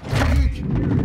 right!